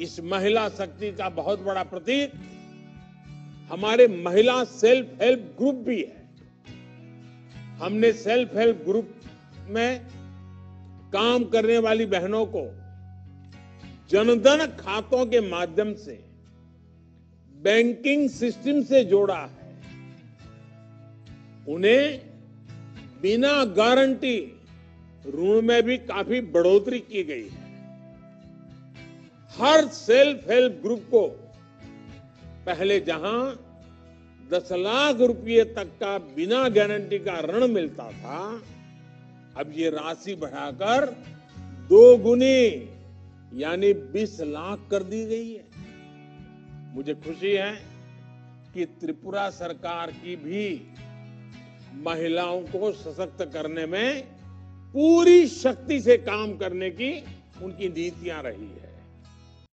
इस महिला शक्ति का बहुत बड़ा प्रतीक हमारे महिला सेल्फ हेल्प ग्रुप भी है। हमने सेल्फ हेल्प ग्रुप में काम करने वाली बहनों को जनधन खातों के माध्यम से, बैंकिंग सिस्टम से जोड़ा है। उन्हें बिना गारंटी ऋण में भी काफ़ी बढ़ोतरी की गई है। हर सेल्फ हेल्प ग्रुप को पहले जहाँ दस लाख रुपए तक का बिना गारंटी का ऋण मिलता था, अब ये राशि बढ़ाकर दो गुनी, यानी 20 लाख कर दी गई है। मुझे खुशी है कि त्रिपुरा सरकार की भी महिलाओं को सशक्त करने में पूरी शक्ति से काम करने की उनकी नीतियाँ रही है।